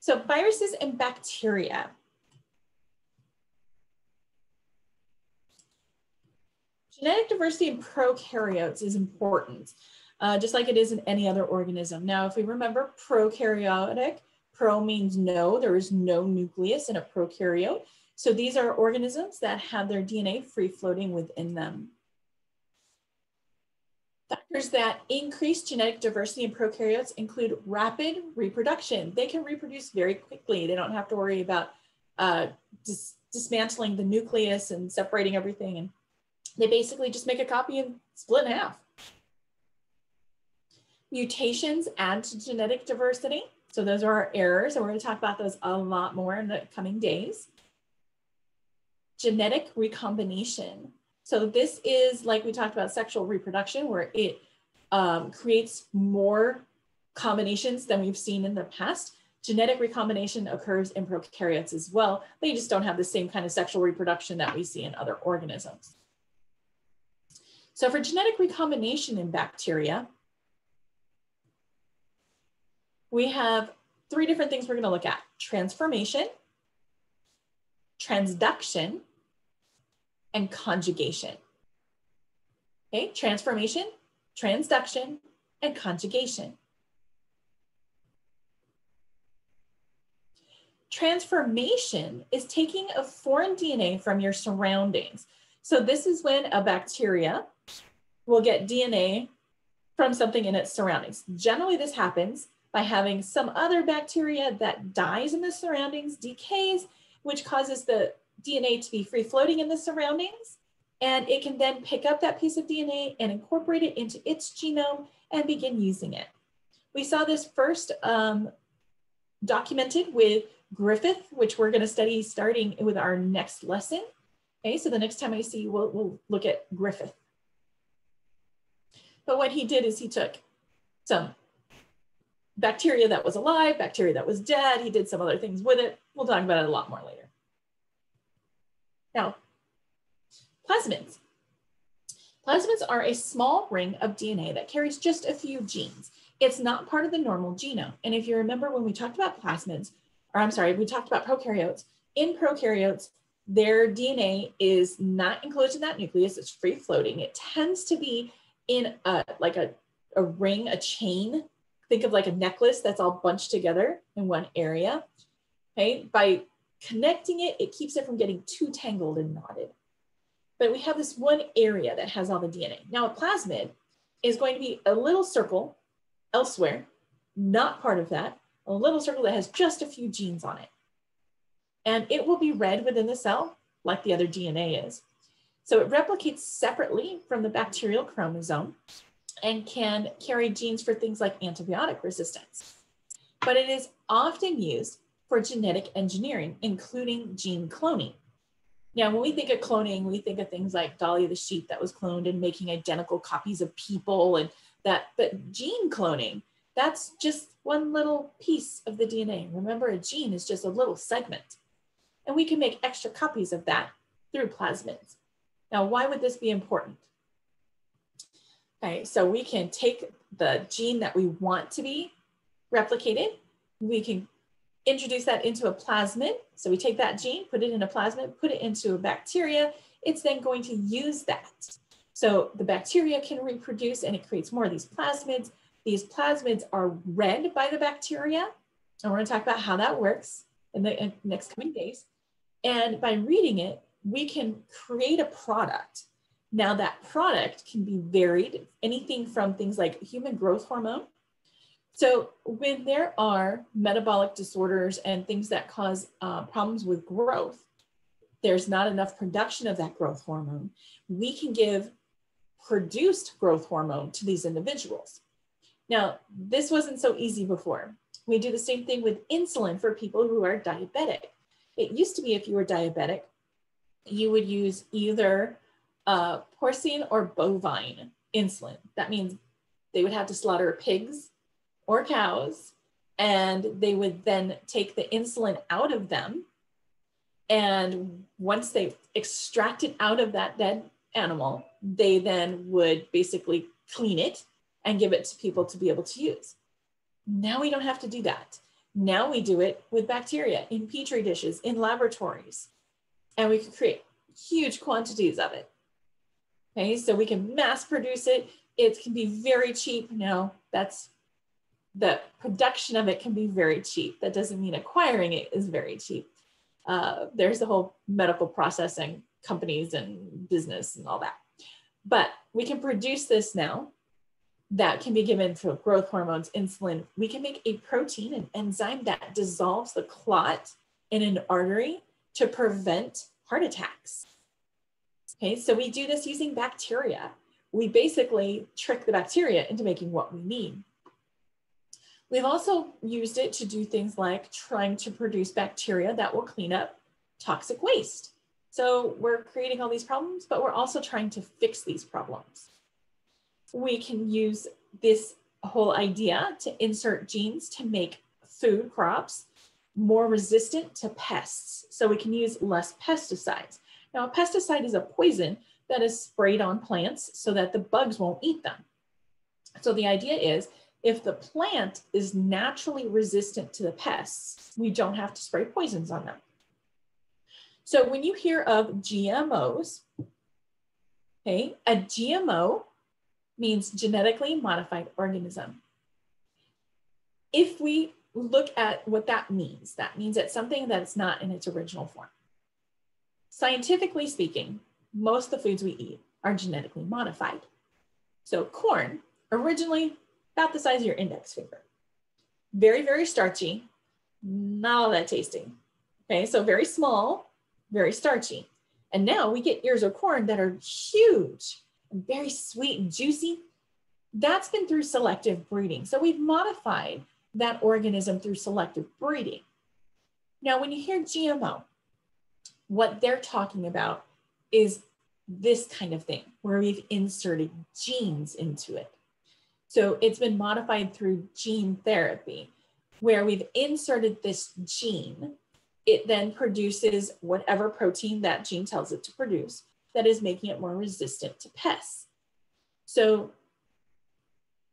So viruses and bacteria. Genetic diversity in prokaryotes is important, uh, just like it is in any other organism. Now, if we remember prokaryotic, pro means no, there is no nucleus in a prokaryote. So these are organisms that have their DNA free floating within them. Factors that increase genetic diversity in prokaryotes include rapid reproduction. They can reproduce very quickly. They don't have to worry about uh, dis dismantling the nucleus and separating everything. And they basically just make a copy and split in half. Mutations add to genetic diversity. So those are our errors, and we're going to talk about those a lot more in the coming days. Genetic recombination. So this is like we talked about sexual reproduction, where it um, creates more combinations than we've seen in the past. Genetic recombination occurs in prokaryotes as well. They just don't have the same kind of sexual reproduction that we see in other organisms. So for genetic recombination in bacteria, we have three different things we're gonna look at. Transformation, transduction, and conjugation. Okay, transformation, transduction, and conjugation. Transformation is taking a foreign DNA from your surroundings. So this is when a bacteria will get DNA from something in its surroundings. Generally, this happens by having some other bacteria that dies in the surroundings, decays, which causes the DNA to be free floating in the surroundings. And it can then pick up that piece of DNA and incorporate it into its genome and begin using it. We saw this first um, documented with Griffith, which we're going to study starting with our next lesson. Okay, so the next time I see you, we'll, we'll look at Griffith. But what he did is he took some bacteria that was alive, bacteria that was dead. He did some other things with it. We'll talk about it a lot more later. Now, plasmids. Plasmids are a small ring of DNA that carries just a few genes. It's not part of the normal genome. And if you remember when we talked about plasmids, or I'm sorry, we talked about prokaryotes, in prokaryotes, their DNA is not enclosed in that nucleus, it's free floating. It tends to be in a, like a, a ring, a chain. Think of like a necklace that's all bunched together in one area. Okay, by connecting it, it keeps it from getting too tangled and knotted. But we have this one area that has all the DNA. Now a plasmid is going to be a little circle elsewhere, not part of that, a little circle that has just a few genes on it. And it will be read within the cell like the other DNA is. So it replicates separately from the bacterial chromosome and can carry genes for things like antibiotic resistance. But it is often used for genetic engineering, including gene cloning. Now, when we think of cloning, we think of things like Dolly the sheep that was cloned and making identical copies of people and that, but gene cloning, that's just one little piece of the DNA. Remember, a gene is just a little segment. And we can make extra copies of that through plasmids. Now, why would this be important? Okay, so we can take the gene that we want to be replicated. We can introduce that into a plasmid. So we take that gene, put it in a plasmid, put it into a bacteria. It's then going to use that. So the bacteria can reproduce and it creates more of these plasmids. These plasmids are read by the bacteria. And we're gonna talk about how that works in the next coming days. And by reading it, we can create a product. Now that product can be varied, anything from things like human growth hormone. So when there are metabolic disorders and things that cause uh, problems with growth, there's not enough production of that growth hormone. We can give produced growth hormone to these individuals. Now, this wasn't so easy before. We do the same thing with insulin for people who are diabetic. It used to be if you were diabetic, you would use either uh, porcine or bovine insulin. That means they would have to slaughter pigs or cows, and they would then take the insulin out of them. And once they extract it out of that dead animal, they then would basically clean it and give it to people to be able to use. Now we don't have to do that. Now we do it with bacteria in petri dishes, in laboratories, and we can create huge quantities of it. Okay, so we can mass produce it. It can be very cheap. Now that's the production of it can be very cheap. That doesn't mean acquiring it is very cheap. Uh, there's the whole medical processing companies and business and all that. But we can produce this now that can be given through growth hormones, insulin. We can make a protein, an enzyme that dissolves the clot in an artery to prevent heart attacks. Okay, so we do this using bacteria. We basically trick the bacteria into making what we need. We've also used it to do things like trying to produce bacteria that will clean up toxic waste. So we're creating all these problems, but we're also trying to fix these problems. We can use this whole idea to insert genes to make food crops more resistant to pests. So we can use less pesticides. Now, a pesticide is a poison that is sprayed on plants so that the bugs won't eat them. So the idea is if the plant is naturally resistant to the pests, we don't have to spray poisons on them. So when you hear of GMOs, okay, a GMO means genetically modified organism. If we look at what that means, that means it's something that's not in its original form. Scientifically speaking, most of the foods we eat are genetically modified. So corn, originally about the size of your index finger. Very, very starchy, not all that tasty. Okay, so very small, very starchy. And now we get ears of corn that are huge and very sweet and juicy. That's been through selective breeding. So we've modified that organism through selective breeding. Now, when you hear GMO, what they're talking about is this kind of thing where we've inserted genes into it. So it's been modified through gene therapy, where we've inserted this gene. It then produces whatever protein that gene tells it to produce that is making it more resistant to pests. So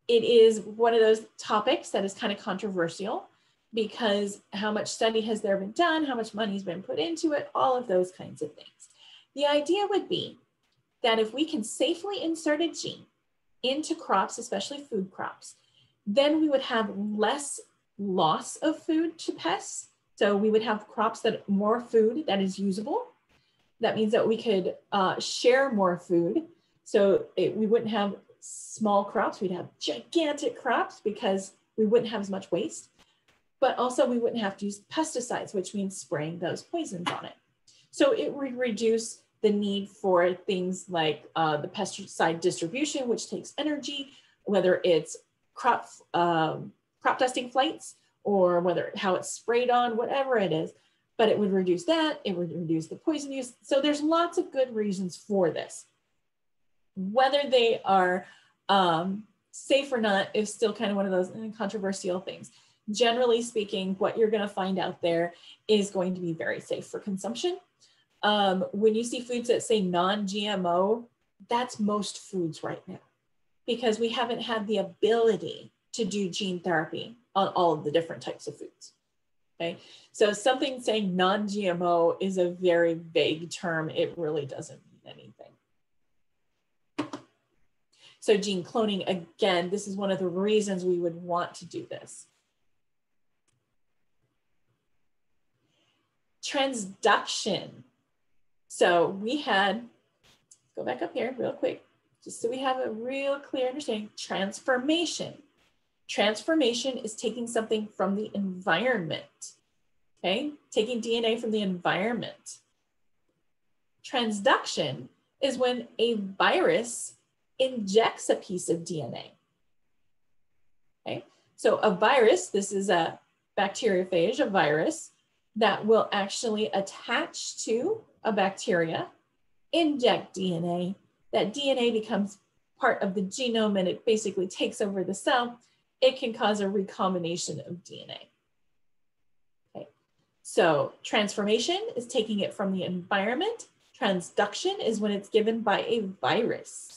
it is one of those topics that is kind of controversial because how much study has there been done, how much money has been put into it, all of those kinds of things. The idea would be that if we can safely insert a gene into crops, especially food crops, then we would have less loss of food to pests. So we would have crops that more food that is usable. That means that we could uh, share more food. So it, we wouldn't have small crops, we'd have gigantic crops because we wouldn't have as much waste. But also we wouldn't have to use pesticides, which means spraying those poisons on it. So it would reduce the need for things like uh, the pesticide distribution, which takes energy, whether it's crop, um, crop dusting flights or whether how it's sprayed on, whatever it is, but it would reduce that, it would reduce the poison use. So there's lots of good reasons for this. Whether they are um, safe or not is still kind of one of those controversial things. Generally speaking, what you're gonna find out there is going to be very safe for consumption um, when you see foods that say non-GMO, that's most foods right now because we haven't had the ability to do gene therapy on all of the different types of foods. Okay, so something saying non-GMO is a very vague term. It really doesn't mean anything. So gene cloning, again, this is one of the reasons we would want to do this. Transduction so we had, go back up here real quick, just so we have a real clear understanding, transformation. Transformation is taking something from the environment, okay? Taking DNA from the environment. Transduction is when a virus injects a piece of DNA, okay? So a virus, this is a bacteriophage, a virus, that will actually attach to a bacteria, inject DNA. That DNA becomes part of the genome and it basically takes over the cell. It can cause a recombination of DNA. Okay. So transformation is taking it from the environment. Transduction is when it's given by a virus.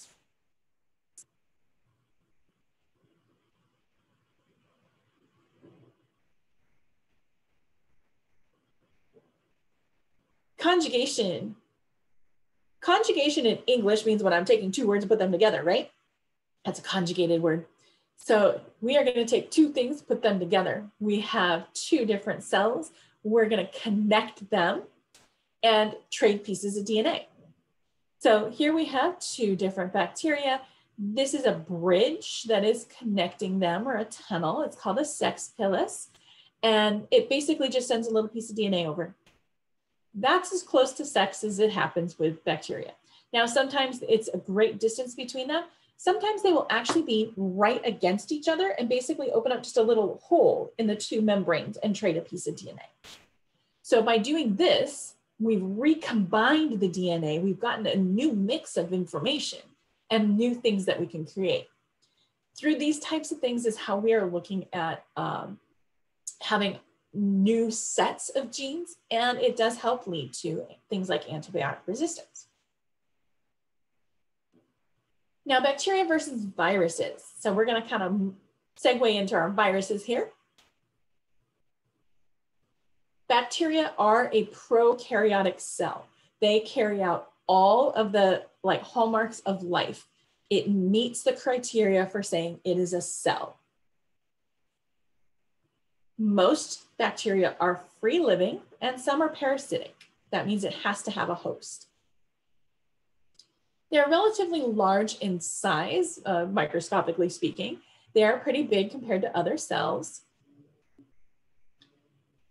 Conjugation. Conjugation in English means when I'm taking two words and put them together, right? That's a conjugated word. So we are going to take two things, put them together. We have two different cells. We're going to connect them and trade pieces of DNA. So here we have two different bacteria. This is a bridge that is connecting them or a tunnel. It's called a sex pilus. And it basically just sends a little piece of DNA over. That's as close to sex as it happens with bacteria. Now, sometimes it's a great distance between them. Sometimes they will actually be right against each other and basically open up just a little hole in the two membranes and trade a piece of DNA. So by doing this, we've recombined the DNA, we've gotten a new mix of information and new things that we can create. Through these types of things is how we are looking at um, having new sets of genes, and it does help lead to things like antibiotic resistance. Now, bacteria versus viruses. So we're gonna kind of segue into our viruses here. Bacteria are a prokaryotic cell. They carry out all of the like hallmarks of life. It meets the criteria for saying it is a cell. Most bacteria are free living and some are parasitic. That means it has to have a host. They're relatively large in size, uh, microscopically speaking. They are pretty big compared to other cells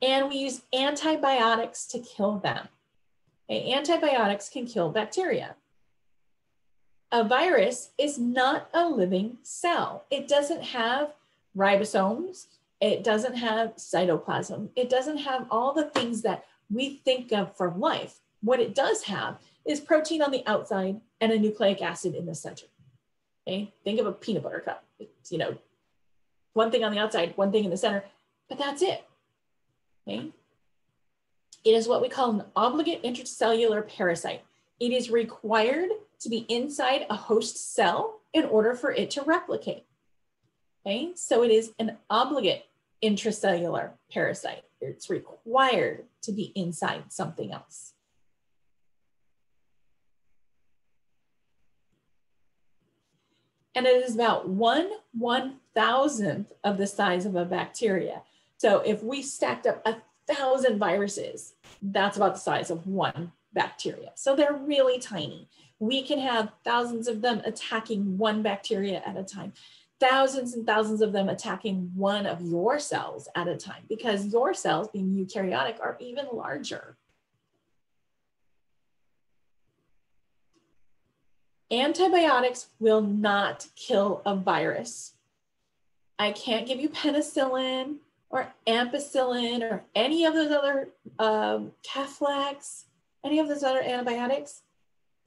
and we use antibiotics to kill them. Okay, antibiotics can kill bacteria. A virus is not a living cell. It doesn't have ribosomes. It doesn't have cytoplasm. It doesn't have all the things that we think of for life. What it does have is protein on the outside and a nucleic acid in the center. Okay, think of a peanut butter cup. It's, you know, one thing on the outside, one thing in the center, but that's it. Okay. It is what we call an obligate intracellular parasite. It is required to be inside a host cell in order for it to replicate. Okay, so it is an obligate intracellular parasite. It's required to be inside something else. And it is about one one thousandth of the size of a bacteria. So if we stacked up a thousand viruses, that's about the size of one bacteria. So they're really tiny. We can have thousands of them attacking one bacteria at a time, thousands and thousands of them attacking one of your cells at a time because your cells, being eukaryotic, are even larger. Antibiotics will not kill a virus. I can't give you penicillin or ampicillin or any of those other um, any of those other antibiotics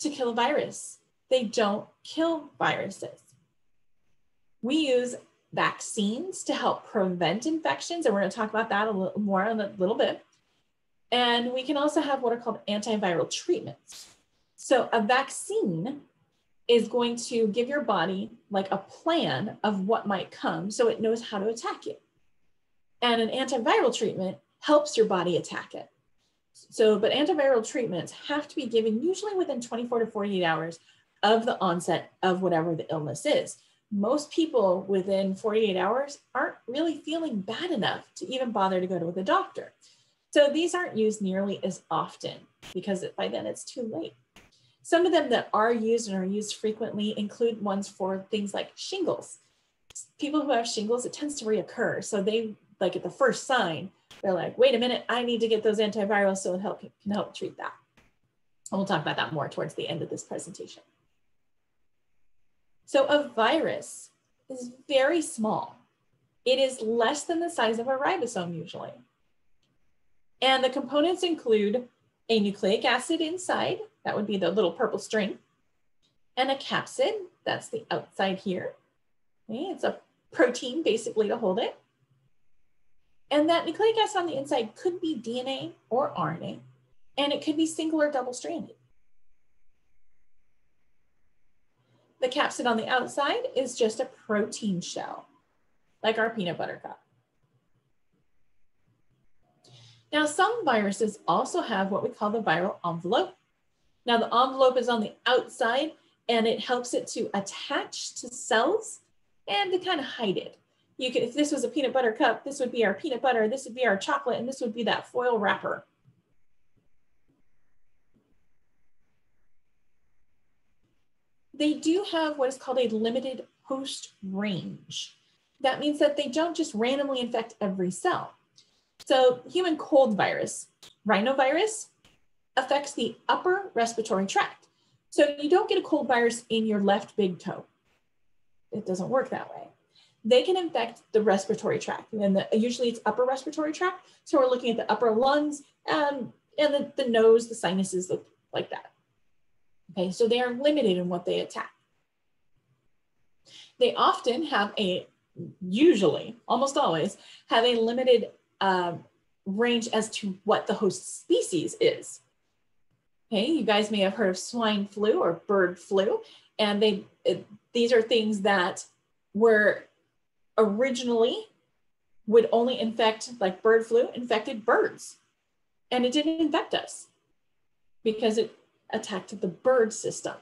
to kill a virus. They don't kill viruses. We use vaccines to help prevent infections, and we're going to talk about that a little more in a little bit. And we can also have what are called antiviral treatments. So a vaccine is going to give your body like a plan of what might come so it knows how to attack you. And an antiviral treatment helps your body attack it. So, but antiviral treatments have to be given usually within 24 to 48 hours of the onset of whatever the illness is. Most people within 48 hours aren't really feeling bad enough to even bother to go to the doctor. So these aren't used nearly as often because by then it's too late. Some of them that are used and are used frequently include ones for things like shingles. People who have shingles, it tends to reoccur. So they like at the first sign, they're like, wait a minute, I need to get those antivirals so it help, can help treat that. And we'll talk about that more towards the end of this presentation. So a virus is very small. It is less than the size of a ribosome usually. And the components include a nucleic acid inside, that would be the little purple string, and a capsid, that's the outside here. Okay, it's a protein basically to hold it. And that nucleic acid on the inside could be DNA or RNA, and it could be single or double stranded. The capsid on the outside is just a protein shell, like our peanut butter cup. Now, some viruses also have what we call the viral envelope. Now, the envelope is on the outside and it helps it to attach to cells and to kind of hide it. You could, if this was a peanut butter cup, this would be our peanut butter, this would be our chocolate, and this would be that foil wrapper. They do have what is called a limited host range. That means that they don't just randomly infect every cell. So human cold virus, rhinovirus, affects the upper respiratory tract. So you don't get a cold virus in your left big toe. It doesn't work that way. They can infect the respiratory tract, and the, usually it's upper respiratory tract. So we're looking at the upper lungs and, and the, the nose, the sinuses, like that. Okay, so they are limited in what they attack. They often have a, usually, almost always, have a limited uh, range as to what the host species is. Okay, you guys may have heard of swine flu or bird flu, and they it, these are things that were originally would only infect like bird flu infected birds, and it didn't infect us because it attacked the bird system.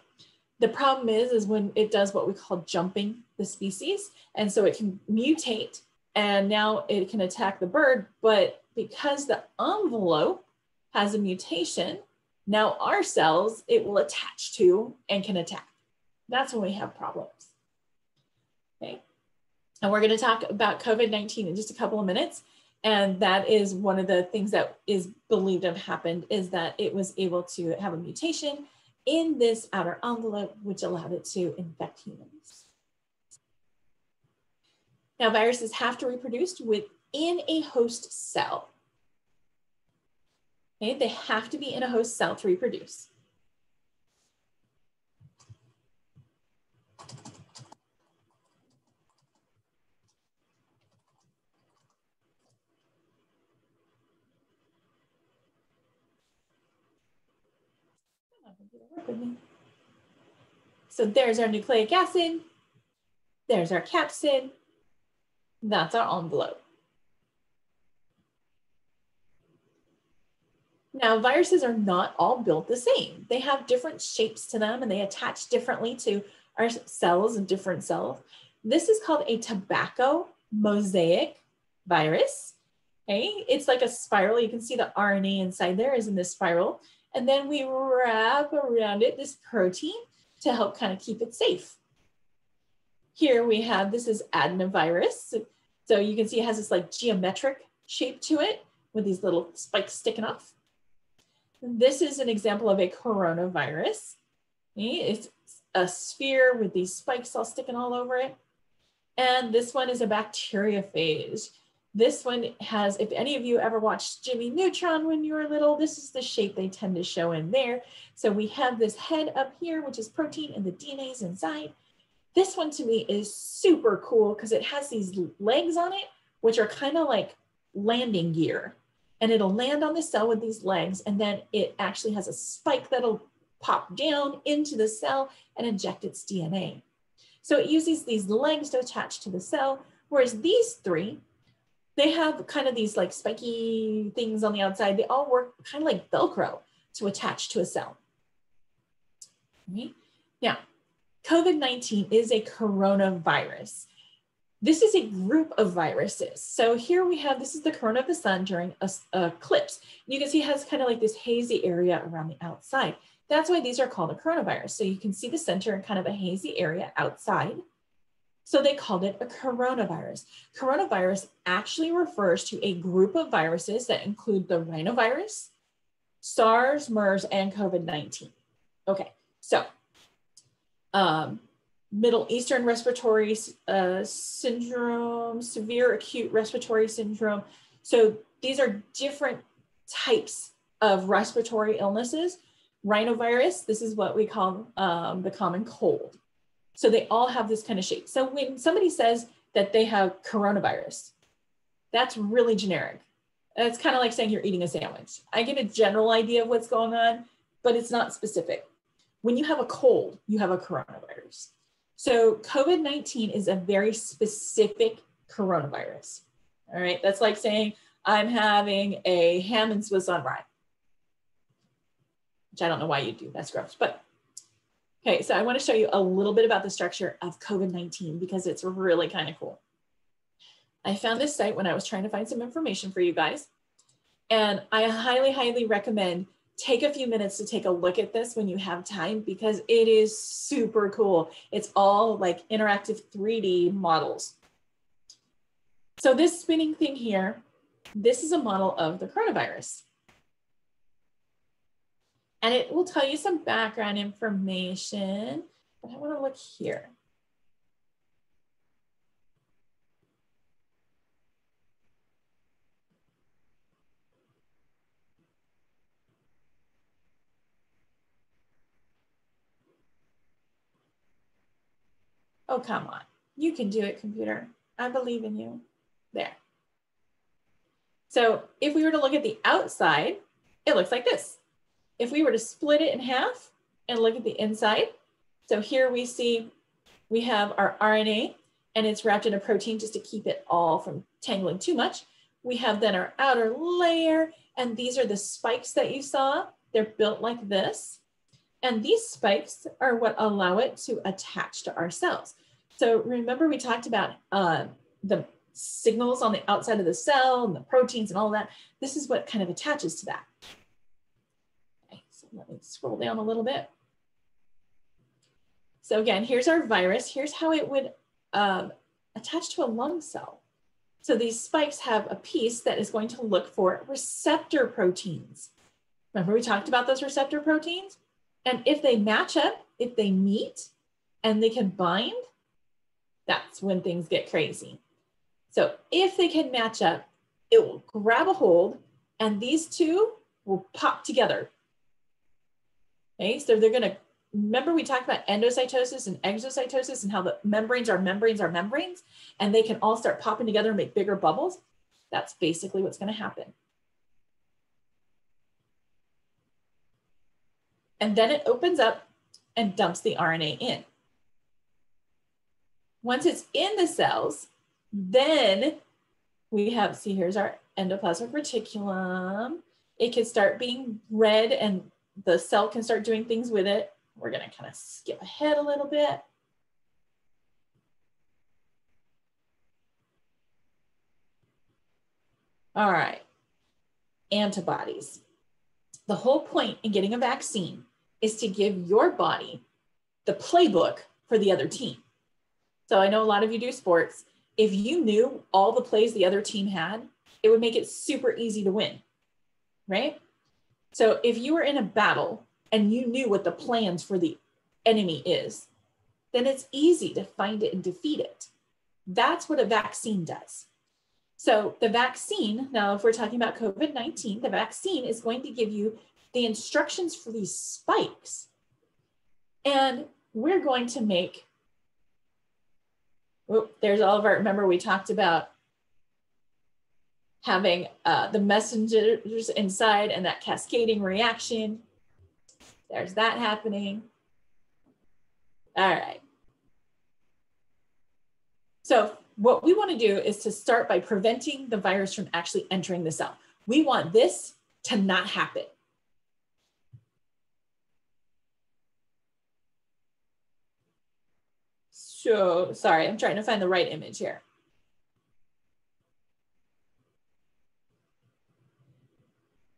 The problem is, is when it does what we call jumping the species, and so it can mutate and now it can attack the bird, but because the envelope has a mutation, now our cells it will attach to and can attack. That's when we have problems. Okay. And we're going to talk about COVID 19 in just a couple of minutes. And that is one of the things that is believed to have happened is that it was able to have a mutation in this outer envelope, which allowed it to infect humans. Now, viruses have to reproduce within a host cell. Okay, they have to be in a host cell to reproduce. So there's our nucleic acid, there's our capsid, that's our envelope. Now, viruses are not all built the same. They have different shapes to them and they attach differently to our cells and different cells. This is called a tobacco mosaic virus. Okay, it's like a spiral. You can see the RNA inside there is in this spiral. And then we wrap around it this protein to help kind of keep it safe. Here we have, this is adenovirus. So you can see it has this like geometric shape to it with these little spikes sticking off. This is an example of a coronavirus. It's a sphere with these spikes all sticking all over it. And this one is a bacteriophage. This one has, if any of you ever watched Jimmy Neutron when you were little, this is the shape they tend to show in there. So we have this head up here, which is protein and the DNA is inside. This one to me is super cool because it has these legs on it, which are kind of like landing gear. And it'll land on the cell with these legs, and then it actually has a spike that'll pop down into the cell and inject its DNA. So it uses these legs to attach to the cell, whereas these three, they have kind of these like spiky things on the outside. They all work kind of like Velcro to attach to a cell. Okay. Now, COVID 19 is a coronavirus. This is a group of viruses. So here we have, this is the corona of the sun during a, a eclipse. You can see it has kind of like this hazy area around the outside. That's why these are called a coronavirus. So you can see the center and kind of a hazy area outside. So they called it a coronavirus. Coronavirus actually refers to a group of viruses that include the rhinovirus, SARS, MERS, and COVID-19. Okay, so um, Middle Eastern respiratory uh, syndrome, severe acute respiratory syndrome. So these are different types of respiratory illnesses. Rhinovirus, this is what we call um, the common cold. So they all have this kind of shape. So when somebody says that they have coronavirus, that's really generic. It's kind of like saying you're eating a sandwich. I get a general idea of what's going on, but it's not specific when you have a cold, you have a coronavirus. So COVID 19 is a very specific coronavirus. All right. That's like saying I'm having a ham and Swiss on rye, which I don't know why you do. That's gross. But okay, so I want to show you a little bit about the structure of COVID 19 because it's really kind of cool. I found this site when I was trying to find some information for you guys. And I highly, highly recommend take a few minutes to take a look at this when you have time because it is super cool. It's all like interactive 3D models. So this spinning thing here, this is a model of the coronavirus. And it will tell you some background information, but I wanna look here. Oh, come on. You can do it, computer. I believe in you. There. So if we were to look at the outside, it looks like this. If we were to split it in half and look at the inside, so here we see we have our RNA and it's wrapped in a protein just to keep it all from tangling too much. We have then our outer layer and these are the spikes that you saw. They're built like this. And these spikes are what allow it to attach to our cells. So remember we talked about uh, the signals on the outside of the cell and the proteins and all that. This is what kind of attaches to that. Let me scroll down a little bit. So again, here's our virus. Here's how it would um, attach to a lung cell. So these spikes have a piece that is going to look for receptor proteins. Remember we talked about those receptor proteins? And if they match up, if they meet and they can bind, that's when things get crazy. So if they can match up, it will grab a hold and these two will pop together. Okay, so they're gonna, remember we talked about endocytosis and exocytosis and how the membranes are membranes are membranes and they can all start popping together and make bigger bubbles. That's basically what's gonna happen. and then it opens up and dumps the RNA in. Once it's in the cells, then we have, see, here's our endoplasmic reticulum. It can start being read and the cell can start doing things with it. We're gonna kind of skip ahead a little bit. All right, antibodies. The whole point in getting a vaccine is to give your body the playbook for the other team. So I know a lot of you do sports. If you knew all the plays the other team had, it would make it super easy to win, right? So if you were in a battle and you knew what the plans for the enemy is, then it's easy to find it and defeat it. That's what a vaccine does. So the vaccine, now if we're talking about COVID-19, the vaccine is going to give you the instructions for these spikes. And we're going to make, whoop, there's all of our, remember we talked about having uh, the messengers inside and that cascading reaction. There's that happening. All right. So what we want to do is to start by preventing the virus from actually entering the cell. We want this to not happen. So sorry, I'm trying to find the right image here.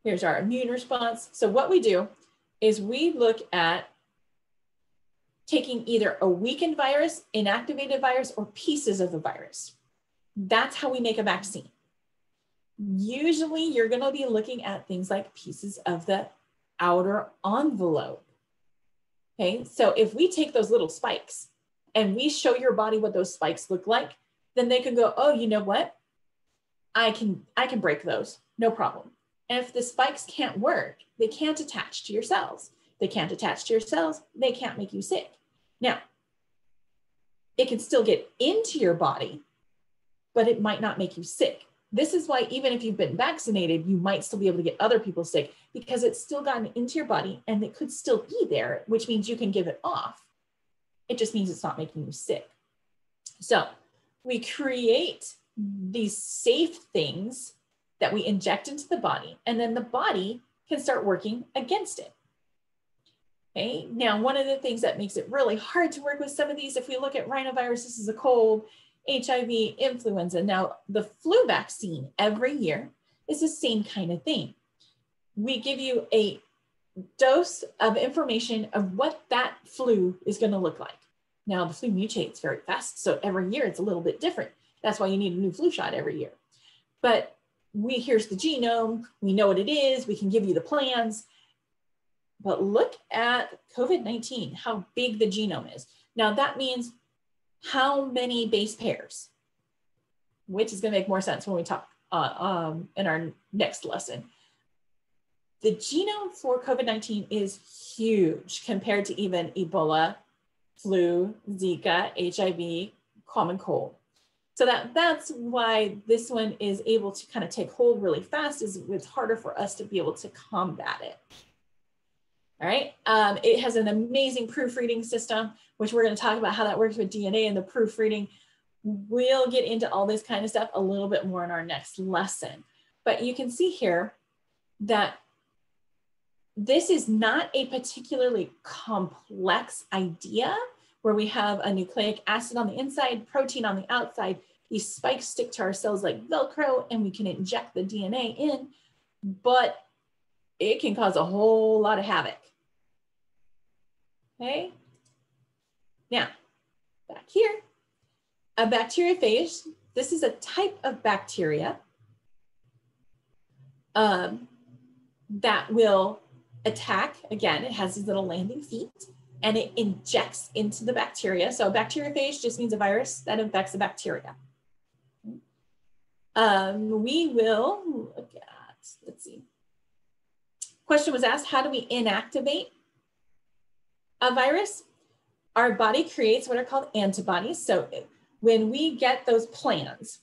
Here's our immune response. So what we do is we look at taking either a weakened virus, inactivated virus, or pieces of the virus. That's how we make a vaccine. Usually you're gonna be looking at things like pieces of the outer envelope. Okay, so if we take those little spikes and we show your body what those spikes look like, then they can go, oh, you know what? I can I can break those, no problem. And if the spikes can't work, they can't attach to your cells. They can't attach to your cells, they can't make you sick. Now, it can still get into your body, but it might not make you sick. This is why even if you've been vaccinated, you might still be able to get other people sick because it's still gotten into your body and it could still be there, which means you can give it off it just means it's not making you sick. So we create these safe things that we inject into the body, and then the body can start working against it. Okay, now one of the things that makes it really hard to work with some of these, if we look at rhinovirus, this is a cold, HIV, influenza. Now, the flu vaccine every year is the same kind of thing. We give you a dose of information of what that flu is going to look like. Now, the flu mutates very fast, so every year it's a little bit different. That's why you need a new flu shot every year. But we here's the genome, we know what it is, we can give you the plans. But look at COVID-19, how big the genome is. Now that means how many base pairs, which is gonna make more sense when we talk uh, um, in our next lesson. The genome for COVID-19 is huge compared to even Ebola, flu, Zika, HIV, common cold. So that, that's why this one is able to kind of take hold really fast is it's harder for us to be able to combat it. All right, um, it has an amazing proofreading system, which we're gonna talk about how that works with DNA and the proofreading. We'll get into all this kind of stuff a little bit more in our next lesson. But you can see here that this is not a particularly complex idea where we have a nucleic acid on the inside, protein on the outside. These spikes stick to our cells like Velcro and we can inject the DNA in, but it can cause a whole lot of havoc. Okay. Now, back here, a bacteriophage. This is a type of bacteria um, that will attack. Again, it has these little landing feet and it injects into the bacteria. So a bacteriophage just means a virus that infects a bacteria. Um, we will look at, let's see. Question was asked, how do we inactivate a virus? Our body creates what are called antibodies. So when we get those plans,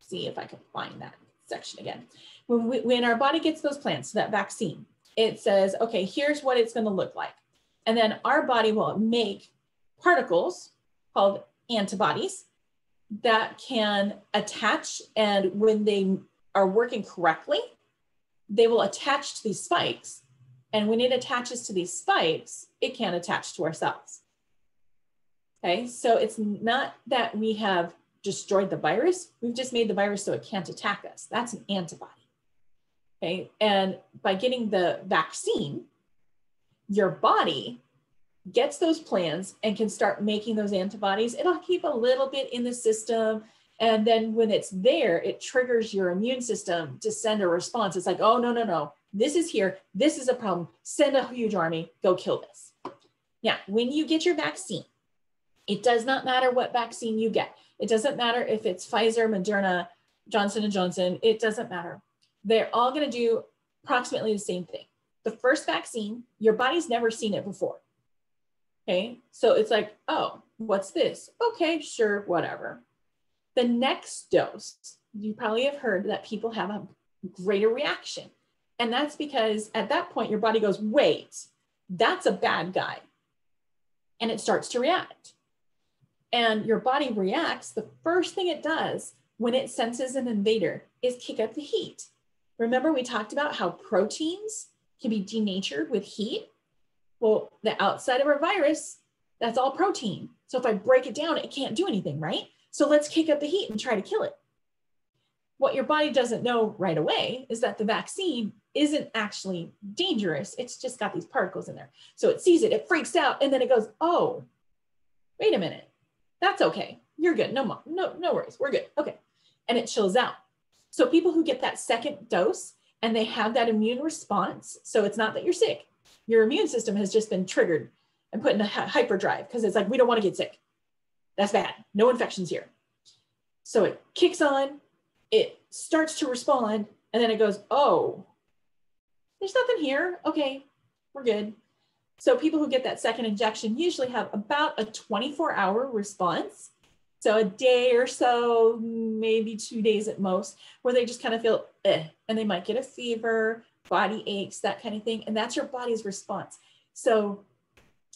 see if I can find that section again. When, we, when our body gets those plans, so that vaccine, it says, okay, here's what it's going to look like. And then our body will make particles called antibodies that can attach. And when they are working correctly, they will attach to these spikes. And when it attaches to these spikes, it can attach to our cells. Okay, so it's not that we have destroyed the virus, we've just made the virus so it can't attack us. That's an antibody. Okay. And by getting the vaccine, your body gets those plans and can start making those antibodies. It'll keep a little bit in the system. And then when it's there, it triggers your immune system to send a response. It's like, oh, no, no, no. This is here. This is a problem. Send a huge army. Go kill this. Now, when you get your vaccine, it does not matter what vaccine you get. It doesn't matter if it's Pfizer, Moderna, Johnson and Johnson. It doesn't matter they're all going to do approximately the same thing. The first vaccine, your body's never seen it before. Okay, so it's like, oh, what's this? Okay, sure, whatever. The next dose, you probably have heard that people have a greater reaction. And that's because at that point, your body goes, wait, that's a bad guy. And it starts to react. And your body reacts. The first thing it does when it senses an invader is kick up the heat. Remember, we talked about how proteins can be denatured with heat. Well, the outside of our virus, that's all protein. So if I break it down, it can't do anything, right? So let's kick up the heat and try to kill it. What your body doesn't know right away is that the vaccine isn't actually dangerous. It's just got these particles in there. So it sees it, it freaks out, and then it goes, oh, wait a minute. That's okay. You're good. No, no, no worries. We're good. Okay. And it chills out. So people who get that second dose and they have that immune response, so it's not that you're sick, your immune system has just been triggered and put in a hyperdrive because it's like, we don't want to get sick. That's bad. No infections here. So it kicks on, it starts to respond, and then it goes, oh, there's nothing here. Okay, we're good. So people who get that second injection usually have about a 24 hour response so a day or so, maybe two days at most, where they just kind of feel eh, and they might get a fever, body aches, that kind of thing. And that's your body's response. So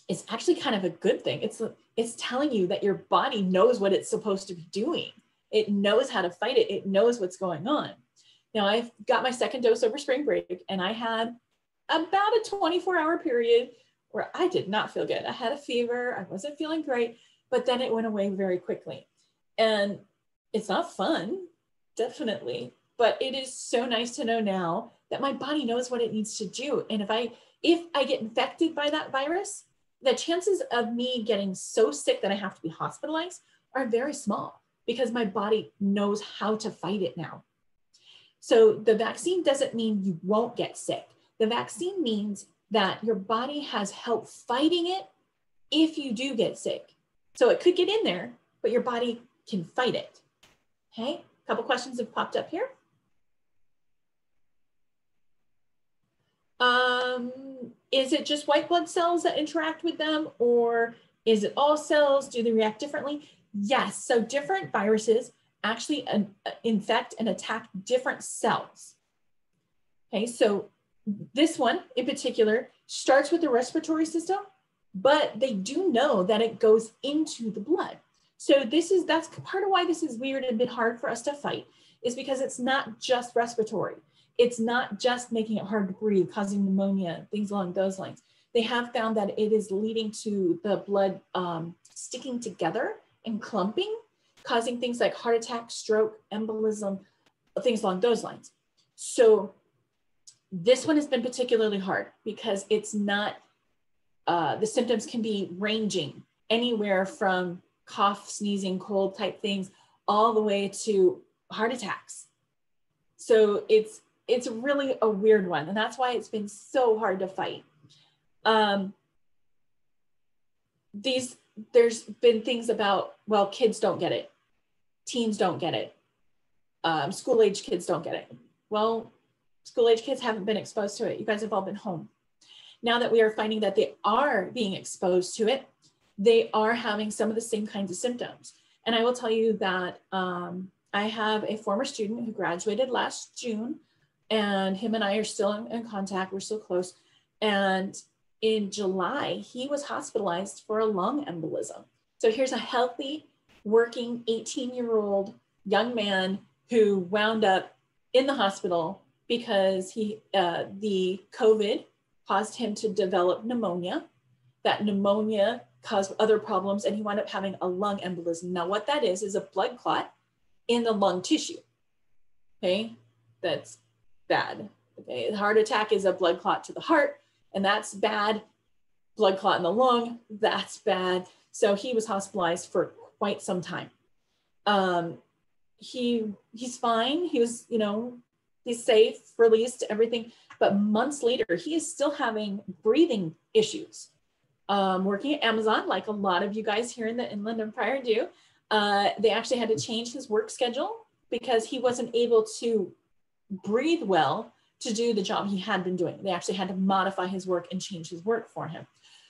it's actually kind of a good thing. It's it's telling you that your body knows what it's supposed to be doing. It knows how to fight it. It knows what's going on. Now I've got my second dose over spring break and I had about a 24 hour period where I did not feel good. I had a fever. I wasn't feeling great, but then it went away very quickly. And it's not fun, definitely, but it is so nice to know now that my body knows what it needs to do. And if I if I get infected by that virus, the chances of me getting so sick that I have to be hospitalized are very small because my body knows how to fight it now. So the vaccine doesn't mean you won't get sick. The vaccine means that your body has help fighting it if you do get sick. So it could get in there, but your body can fight it. Okay, a couple questions have popped up here. Um, is it just white blood cells that interact with them or is it all cells? Do they react differently? Yes, so different viruses actually infect and attack different cells. Okay, so this one in particular starts with the respiratory system, but they do know that it goes into the blood. So this is, that's part of why this is weird and a bit hard for us to fight is because it's not just respiratory. It's not just making it hard to breathe, causing pneumonia, things along those lines. They have found that it is leading to the blood um, sticking together and clumping, causing things like heart attack, stroke, embolism, things along those lines. So this one has been particularly hard because it's not, uh, the symptoms can be ranging anywhere from cough, sneezing, cold type things, all the way to heart attacks. So it's it's really a weird one, and that's why it's been so hard to fight. Um, these there's been things about well, kids don't get it, teens don't get it, um, school age kids don't get it. Well, school age kids haven't been exposed to it. You guys have all been home. Now that we are finding that they are being exposed to it, they are having some of the same kinds of symptoms. And I will tell you that um, I have a former student who graduated last June, and him and I are still in, in contact. We're still close. And in July, he was hospitalized for a lung embolism. So here's a healthy, working 18 year old young man who wound up in the hospital because he uh, the COVID caused him to develop pneumonia. That pneumonia caused other problems, and he wound up having a lung embolism. Now, what that is is a blood clot in the lung tissue. Okay, that's bad. Okay, heart attack is a blood clot to the heart, and that's bad. Blood clot in the lung, that's bad. So he was hospitalized for quite some time. Um, he he's fine. He was, you know, he's safe, released, everything. But months later, he is still having breathing issues. Um, working at Amazon, like a lot of you guys here in the Inland Empire do, uh, they actually had to change his work schedule because he wasn't able to breathe well to do the job he had been doing. They actually had to modify his work and change his work for him.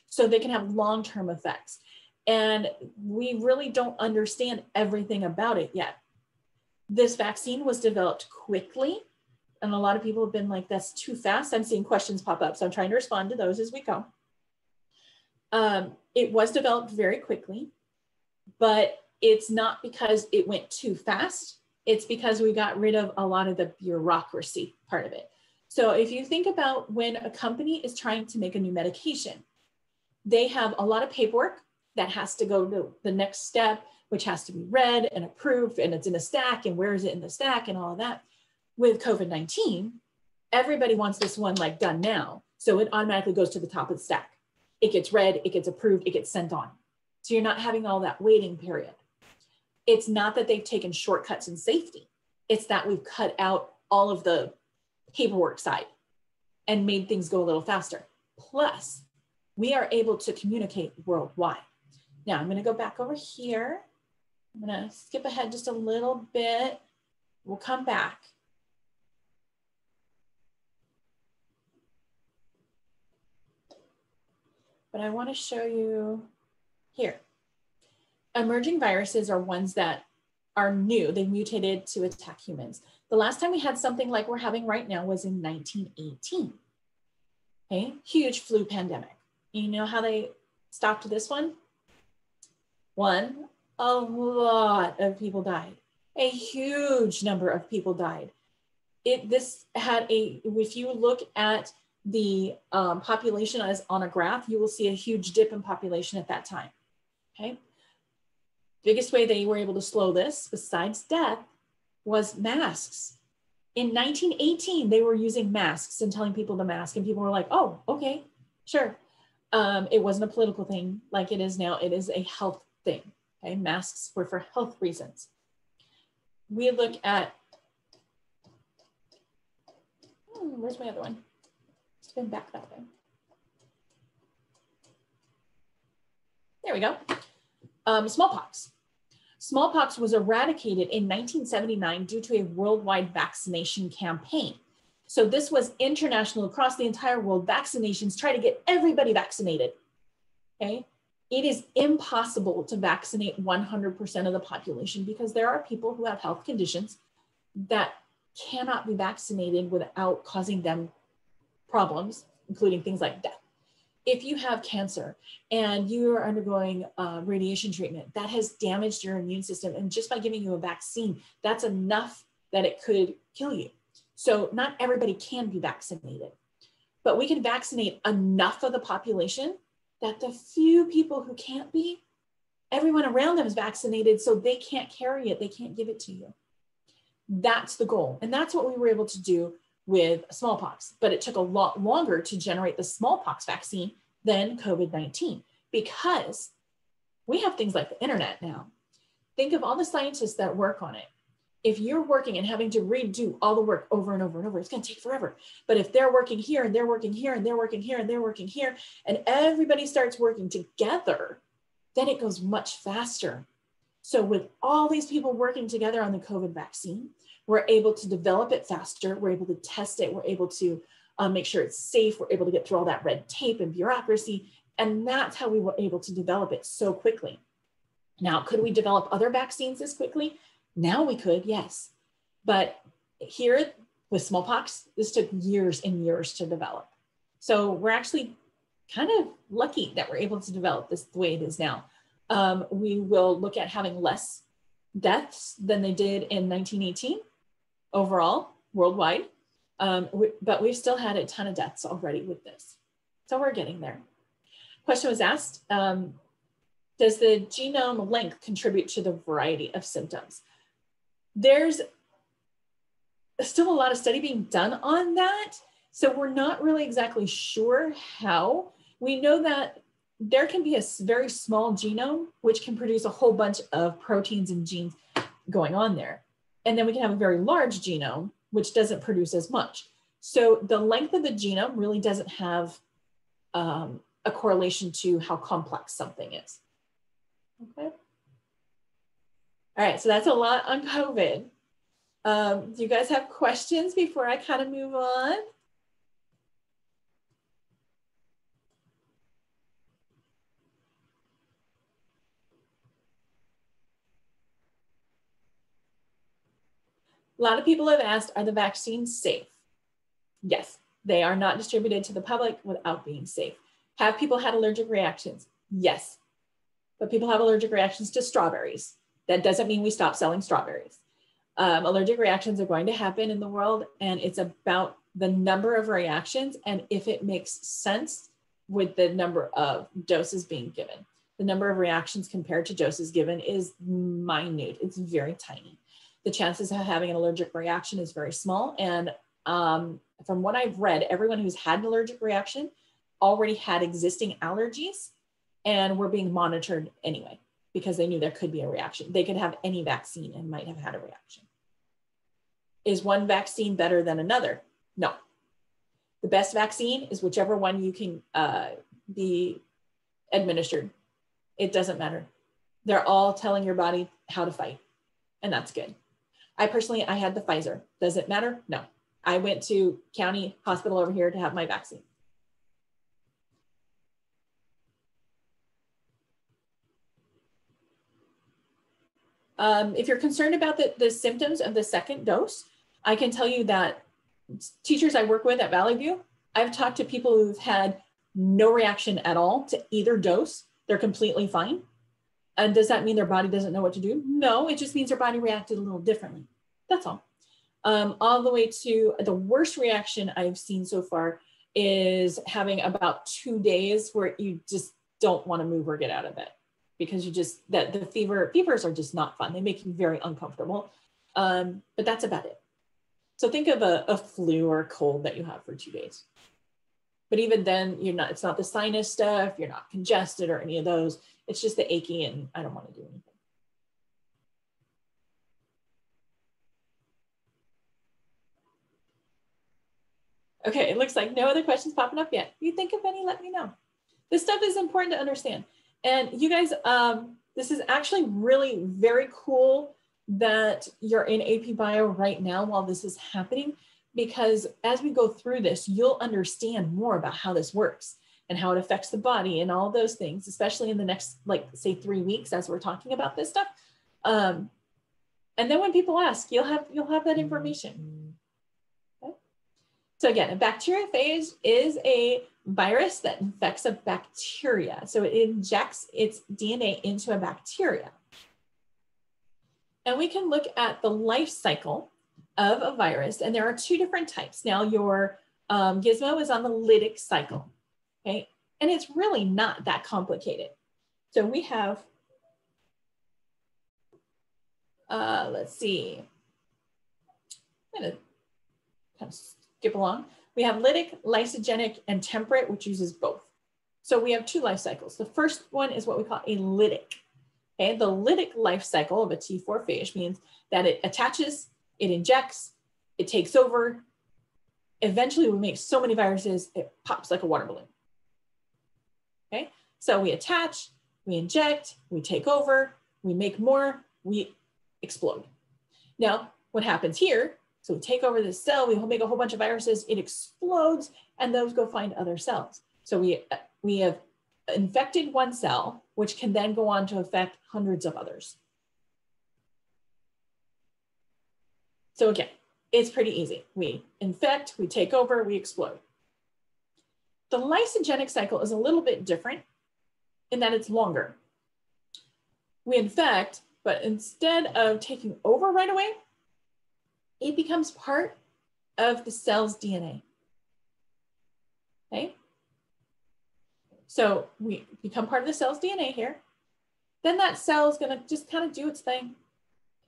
So they can have long term effects. And we really don't understand everything about it yet. This vaccine was developed quickly and a lot of people have been like, that's too fast. I'm seeing questions pop up. So I'm trying to respond to those as we go. Um, it was developed very quickly, but it's not because it went too fast. It's because we got rid of a lot of the bureaucracy part of it. So if you think about when a company is trying to make a new medication, they have a lot of paperwork that has to go to the next step, which has to be read and approved, and it's in a stack, and where is it in the stack, and all of that with COVID 19, everybody wants this one like done now. So it automatically goes to the top of the stack. It gets read, it gets approved, it gets sent on. So you're not having all that waiting period. It's not that they've taken shortcuts in safety, it's that we've cut out all of the paperwork side and made things go a little faster. Plus, we are able to communicate worldwide. Now, I'm going to go back over here. I'm going to skip ahead just a little bit. We'll come back. But I want to show you here. Emerging viruses are ones that are new. They mutated to attack humans. The last time we had something like we're having right now was in 1918. Okay, huge flu pandemic. You know how they stopped this one? One, a lot of people died. A huge number of people died. It this had a if you look at the um, population is on a graph, you will see a huge dip in population at that time. Okay. Biggest way they were able to slow this, besides death, was masks. In 1918, they were using masks and telling people to mask, and people were like, oh, okay, sure. Um, it wasn't a political thing like it is now, it is a health thing. Okay, masks were for health reasons. We look at, hmm, where's my other one? It's back that way. There we go. Um, smallpox. Smallpox was eradicated in 1979 due to a worldwide vaccination campaign. So this was international across the entire world. Vaccinations try to get everybody vaccinated. Okay. It is impossible to vaccinate 100% of the population because there are people who have health conditions that cannot be vaccinated without causing them problems, including things like death if you have cancer and you are undergoing uh, radiation treatment, that has damaged your immune system. And just by giving you a vaccine, that's enough that it could kill you. So, not everybody can be vaccinated, but we can vaccinate enough of the population that the few people who can't be, everyone around them is vaccinated, so they can't carry it, they can't give it to you. That's the goal. And that's what we were able to do with smallpox, but it took a lot longer to generate the smallpox vaccine than COVID 19 because we have things like the internet now. Think of all the scientists that work on it. If you're working and having to redo all the work over and over and over, it's going to take forever. But if they're working here and they're working here and they're working here and they're working here, and everybody starts working together, then it goes much faster. So, with all these people working together on the COVID vaccine, we're able to develop it faster. We're able to test it. We're able to um, make sure it's safe. We're able to get through all that red tape and bureaucracy. And that's how we were able to develop it so quickly. Now, could we develop other vaccines as quickly? Now we could, yes. But here with smallpox, this took years and years to develop. So we're actually kind of lucky that we're able to develop this the way it is now. Um, we will look at having less deaths than they did in 1918 overall worldwide. Um, we, but we've still had a ton of deaths already with this. So we're getting there. Question was asked, um, does the genome length contribute to the variety of symptoms? There's still a lot of study being done on that. So we're not really exactly sure how. We know that there can be a very small genome, which can produce a whole bunch of proteins and genes going on there. And then we can have a very large genome, which doesn't produce as much. So the length of the genome really doesn't have um, a correlation to how complex something is. Okay. All right, so that's a lot on COVID. Um, do you guys have questions before I kind of move on? A lot of people have asked, are the vaccines safe? Yes, they are not distributed to the public without being safe. Have people had allergic reactions? Yes, but people have allergic reactions to strawberries. That doesn't mean we stop selling strawberries. Um, allergic reactions are going to happen in the world, and it's about the number of reactions and if it makes sense with the number of doses being given. The number of reactions compared to doses given is minute, it's very tiny the chances of having an allergic reaction is very small. And um, from what I've read, everyone who's had an allergic reaction already had existing allergies and were being monitored anyway because they knew there could be a reaction. They could have any vaccine and might have had a reaction. Is one vaccine better than another? No. The best vaccine is whichever one you can uh, be administered. It doesn't matter. They're all telling your body how to fight, and that's good. I personally, I had the Pfizer. Does it matter? No. I went to county hospital over here to have my vaccine. Um, if you're concerned about the, the symptoms of the second dose, I can tell you that teachers I work with at Valley View, I've talked to people who've had no reaction at all to either dose. They're completely fine. And does that mean their body doesn't know what to do? No, it just means their body reacted a little differently. That's all. Um, all the way to the worst reaction I've seen so far is having about two days where you just don't want to move or get out of bed because you just that the fever fevers are just not fun. They make you very uncomfortable. Um, but that's about it. So think of a, a flu or a cold that you have for two days. But even then, you're not, it's not the sinus stuff, you're not congested or any of those. It's just the achy and I don't want to do anything. Okay, it looks like no other questions popping up yet. If you think of any, let me know. This stuff is important to understand. And you guys, um, this is actually really very cool that you're in AP Bio right now while this is happening, because as we go through this, you'll understand more about how this works and how it affects the body and all those things, especially in the next, like say three weeks as we're talking about this stuff. Um, and then when people ask, you'll have, you'll have that information. Okay? So again, a bacteriophage is a virus that infects a bacteria. So it injects its DNA into a bacteria. And we can look at the life cycle of a virus, and there are two different types. Now, your um, gizmo is on the lytic cycle, okay? And it's really not that complicated. So we have, uh, let's see, I'm gonna kind of skip along. We have lytic, lysogenic, and temperate, which uses both. So we have two life cycles. The first one is what we call a lytic. Okay, the lytic life cycle of a T4 phage means that it attaches, it injects, it takes over. Eventually, we make so many viruses, it pops like a water balloon. Okay, so we attach, we inject, we take over, we make more, we explode. Now, what happens here so we take over this cell, we make a whole bunch of viruses, it explodes, and those go find other cells. So we, uh, we have infected one cell, which can then go on to affect hundreds of others. So again, it's pretty easy. We infect, we take over, we explode. The lysogenic cycle is a little bit different in that it's longer. We infect, but instead of taking over right away, it becomes part of the cell's DNA. Okay? So we become part of the cell's DNA here. Then that cell is going to just kind of do its thing.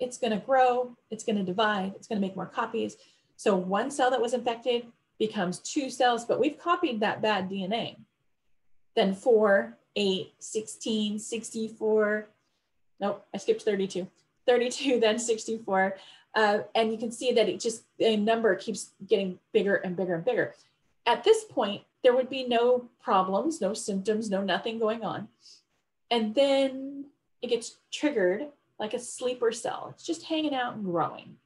It's going to grow, it's going to divide, it's going to make more copies. So one cell that was infected becomes two cells, but we've copied that bad DNA. Then 4, 8, 16, 64. Nope, I skipped 32. 32, then 64. Uh, and you can see that it just, the number keeps getting bigger and bigger and bigger. At this point, there would be no problems, no symptoms, no nothing going on. And then it gets triggered like a sleeper cell. It's just hanging out and growing.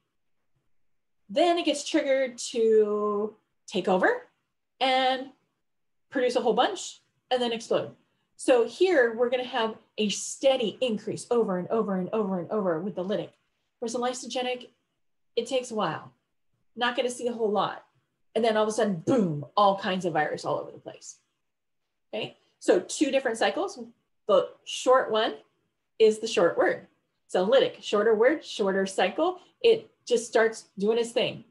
Then it gets triggered to take over and produce a whole bunch and then explode. So here we're going to have a steady increase over and over and over and over with the lytic. Whereas the lysogenic, it takes a while. Not going to see a whole lot. And then all of a sudden, boom, all kinds of virus all over the place. Okay, so two different cycles. The short one is the short word. So lytic, shorter word, shorter cycle. It just starts doing its thing.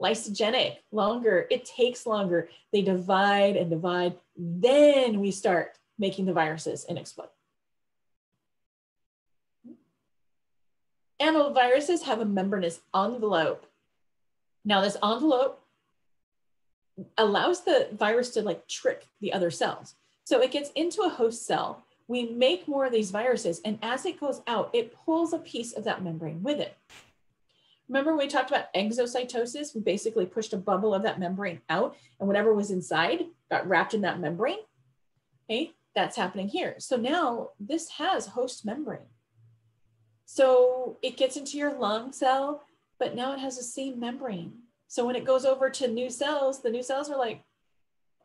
Lysogenic, longer, it takes longer. They divide and divide. Then we start making the viruses and explode. Animal viruses have a membranous envelope. Now this envelope allows the virus to like trick the other cells. So it gets into a host cell. We make more of these viruses and as it goes out, it pulls a piece of that membrane with it. Remember when we talked about exocytosis? We basically pushed a bubble of that membrane out and whatever was inside got wrapped in that membrane. Okay, that's happening here. So now this has host membrane. So it gets into your lung cell, but now it has the same membrane. So when it goes over to new cells, the new cells are like,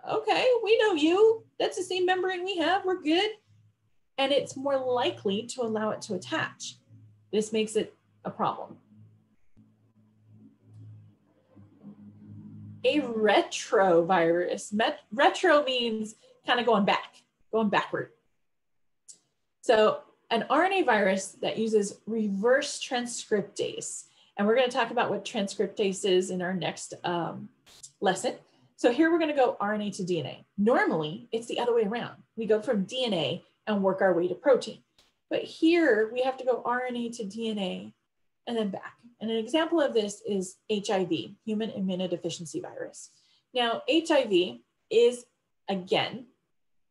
okay, we know you. That's the same membrane we have. We're good. And it's more likely to allow it to attach. This makes it a problem. A retrovirus. Met retro means kind of going back, going backward. So an RNA virus that uses reverse transcriptase. And we're going to talk about what transcriptase is in our next um, lesson. So here we're going to go RNA to DNA. Normally, it's the other way around. We go from DNA and work our way to protein. But here we have to go RNA to DNA and then back. And an example of this is HIV, human immunodeficiency virus. Now, HIV is, again,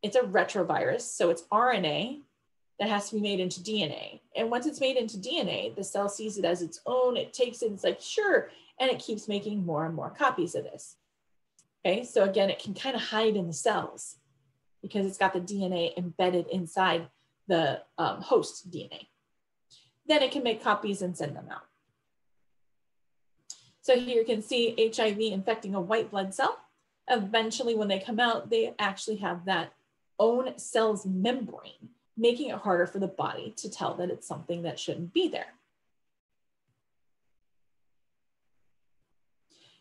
it's a retrovirus. So it's RNA that has to be made into DNA. And once it's made into DNA, the cell sees it as its own, it takes it, it's like, sure, and it keeps making more and more copies of this. Okay, so again, it can kind of hide in the cells because it's got the DNA embedded inside the um, host DNA. Then it can make copies and send them out. So here you can see HIV infecting a white blood cell. Eventually, when they come out, they actually have that own cell's membrane making it harder for the body to tell that it's something that shouldn't be there.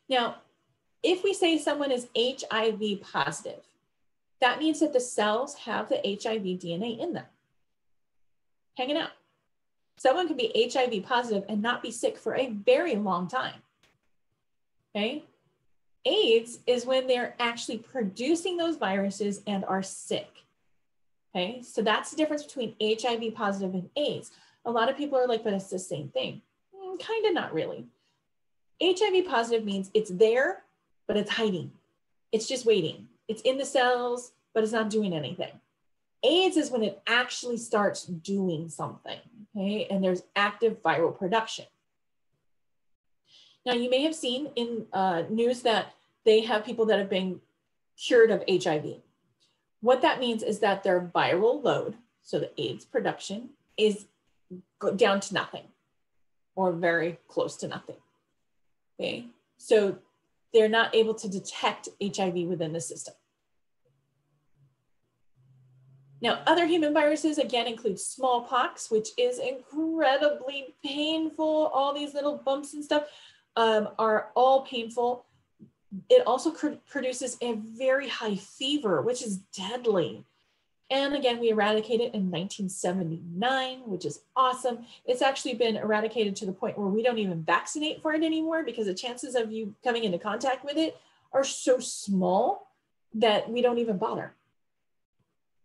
Now, if we say someone is HIV positive, that means that the cells have the HIV DNA in them, hanging out. Someone can be HIV positive and not be sick for a very long time. Okay. AIDS is when they're actually producing those viruses and are sick. Okay, so that's the difference between HIV positive and AIDS. A lot of people are like, but it's the same thing. Mm, kind of not really. HIV positive means it's there, but it's hiding. It's just waiting. It's in the cells, but it's not doing anything. AIDS is when it actually starts doing something, okay? And there's active viral production. Now, you may have seen in uh, news that they have people that have been cured of HIV. What that means is that their viral load, so the AIDS production, is down to nothing or very close to nothing. Okay, so they're not able to detect HIV within the system. Now, other human viruses again include smallpox, which is incredibly painful. All these little bumps and stuff um, are all painful it also produces a very high fever, which is deadly. And again, we eradicated it in 1979, which is awesome. It's actually been eradicated to the point where we don't even vaccinate for it anymore because the chances of you coming into contact with it are so small that we don't even bother.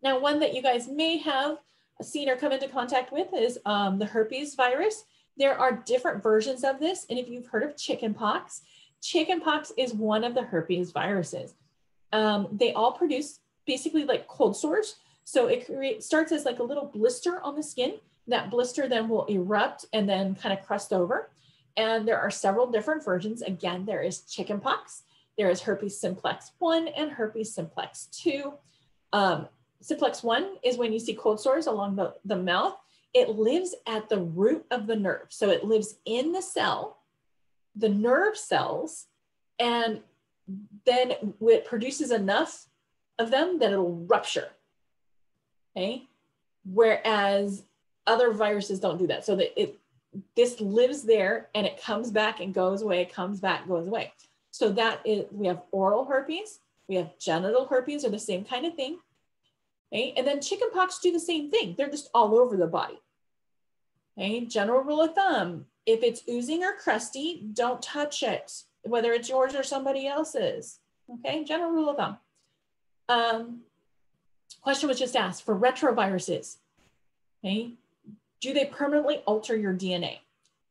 Now, one that you guys may have seen or come into contact with is um, the herpes virus. There are different versions of this. And if you've heard of chickenpox, chickenpox is one of the herpes viruses. Um, they all produce basically like cold sores. So it creates starts as like a little blister on the skin. That blister then will erupt and then kind of crust over. And there are several different versions. Again, there is chickenpox, there is herpes simplex 1 and herpes simplex 2. Um, simplex 1 is when you see cold sores along the, the mouth. It lives at the root of the nerve. So it lives in the cell the nerve cells and then it produces enough of them that it'll rupture. Okay. Whereas other viruses don't do that. So that it this lives there and it comes back and goes away, comes back, goes away. So that is we have oral herpes, we have genital herpes are the same kind of thing. Okay. And then chickenpox do the same thing. They're just all over the body. Okay. General rule of thumb, if it's oozing or crusty, don't touch it, whether it's yours or somebody else's. Okay, general rule of thumb. Um, question was just asked for retroviruses. Okay, do they permanently alter your DNA?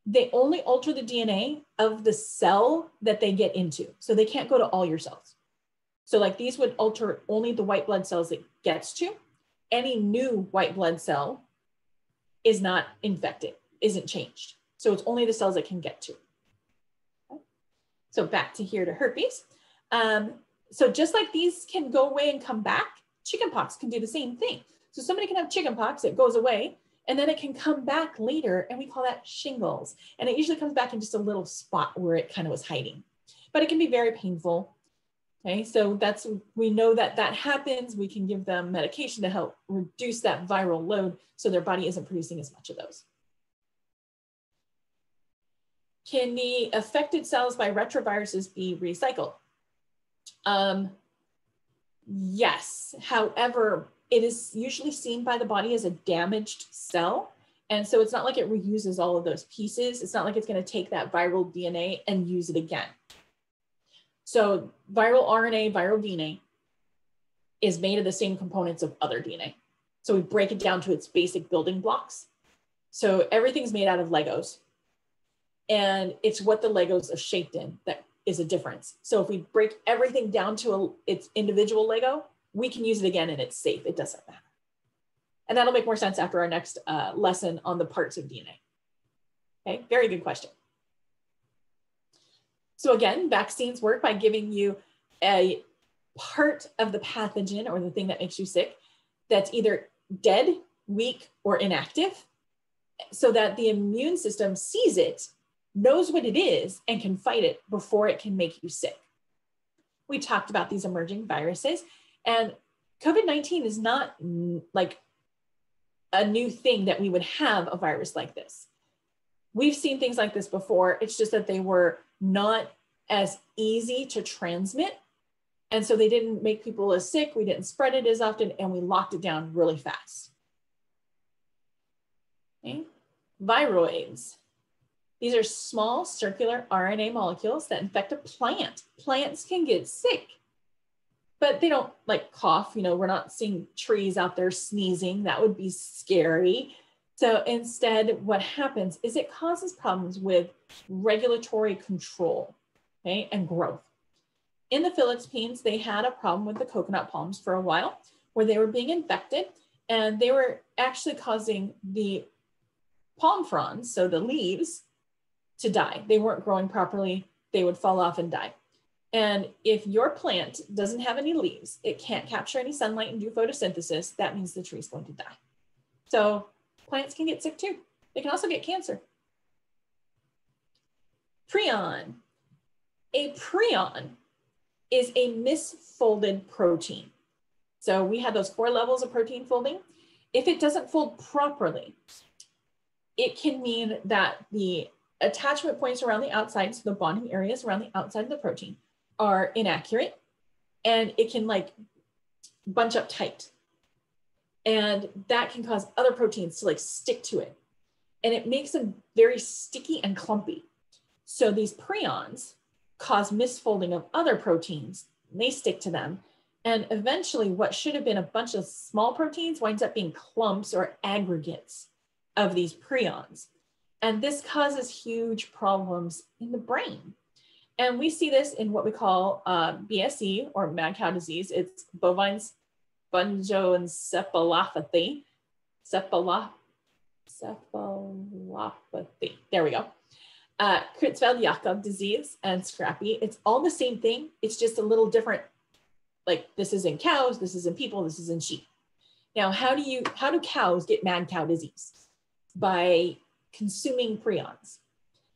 They only alter the DNA of the cell that they get into. So they can't go to all your cells. So like these would alter only the white blood cells it gets to. Any new white blood cell is not infected, isn't changed. So it's only the cells it can get to. So back to here to herpes. Um, so just like these can go away and come back, chickenpox can do the same thing. So somebody can have chickenpox, it goes away, and then it can come back later, and we call that shingles. And it usually comes back in just a little spot where it kind of was hiding. But it can be very painful. Okay, so that's, we know that that happens. We can give them medication to help reduce that viral load so their body isn't producing as much of those. Can the affected cells by retroviruses be recycled? Um, yes. However, it is usually seen by the body as a damaged cell. And so it's not like it reuses all of those pieces. It's not like it's going to take that viral DNA and use it again. So viral RNA, viral DNA is made of the same components of other DNA. So we break it down to its basic building blocks. So everything's made out of Legos. And it's what the Legos are shaped in that is a difference. So if we break everything down to a, its individual Lego, we can use it again and it's safe. It doesn't matter. And that'll make more sense after our next uh, lesson on the parts of DNA. Okay, very good question. So again, vaccines work by giving you a part of the pathogen or the thing that makes you sick that's either dead, weak, or inactive so that the immune system sees it, knows what it is, and can fight it before it can make you sick. We talked about these emerging viruses, and COVID 19 is not like a new thing that we would have a virus like this. We've seen things like this before. It's just that they were not as easy to transmit. And so they didn't make people as sick. We didn't spread it as often, and we locked it down really fast. Okay. Viroids. These are small circular RNA molecules that infect a plant. Plants can get sick, but they don't like cough. You know, we're not seeing trees out there sneezing. That would be scary. So instead, what happens is it causes problems with regulatory control okay, and growth. In the Philippines, they had a problem with the coconut palms for a while where they were being infected and they were actually causing the palm fronds, so the leaves, to die. They weren't growing properly, they would fall off and die. And if your plant doesn't have any leaves, it can't capture any sunlight and do photosynthesis, that means the tree's going to die. So plants can get sick too. They can also get cancer. Prion. A prion is a misfolded protein. So we have those four levels of protein folding. If it doesn't fold properly, it can mean that the attachment points around the outside, so the bonding areas around the outside of the protein, are inaccurate and it can like bunch up tight. And that can cause other proteins to like stick to it. And it makes them very sticky and clumpy. So these prions cause misfolding of other proteins. They stick to them. And eventually, what should have been a bunch of small proteins winds up being clumps or aggregates of these prions. And this causes huge problems in the brain. And we see this in what we call uh, BSE or mad cow disease. It's bovine spongoencephalopathy. Cephalop cephalopathy. There we go. Uh, Creutzfeldt-Jakob disease and scrapie. It's all the same thing. It's just a little different. Like this is in cows, this is in people, this is in sheep. Now, how do you how do cows get mad cow disease? by consuming prions.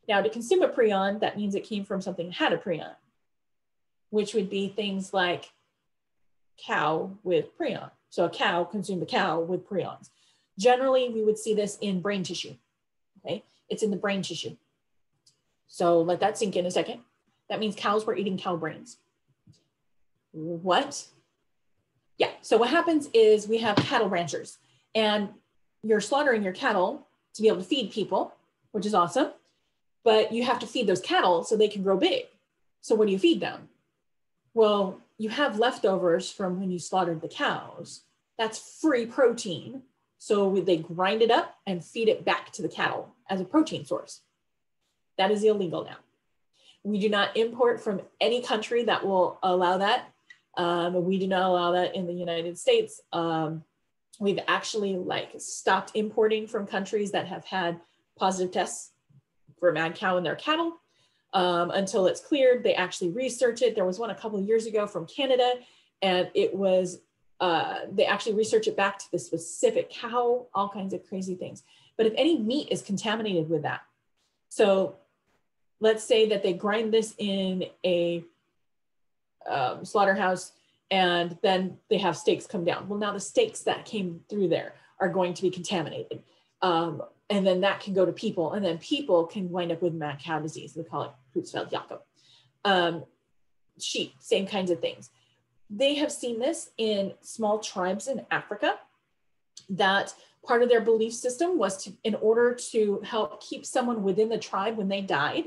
Now, to consume a prion, that means it came from something that had a prion, which would be things like cow with prion. So a cow consumed a cow with prions. Generally, we would see this in brain tissue. Okay, it's in the brain tissue. So let that sink in a second. That means cows were eating cow brains. What? Yeah, so what happens is we have cattle ranchers and you're slaughtering your cattle to be able to feed people, which is awesome. But you have to feed those cattle so they can grow big. So what do you feed them? Well, you have leftovers from when you slaughtered the cows. That's free protein. So they grind it up and feed it back to the cattle as a protein source. That is illegal now. We do not import from any country that will allow that. Um, we do not allow that in the United States. Um, We've actually like stopped importing from countries that have had positive tests for mad cow in their cattle um, until it's cleared. They actually research it. There was one a couple of years ago from Canada, and it was uh, they actually research it back to the specific cow, all kinds of crazy things. But if any meat is contaminated with that, so let's say that they grind this in a um, slaughterhouse and then they have steaks come down. Well, now the steaks that came through there are going to be contaminated. Um, and then that can go to people, and then people can wind up with mad cow disease. We call it Creutzfeldt-Jakob. Um, sheep, same kinds of things. they have seen this in small tribes in Africa that part of their belief system was to, in order to help keep someone within the tribe when they died,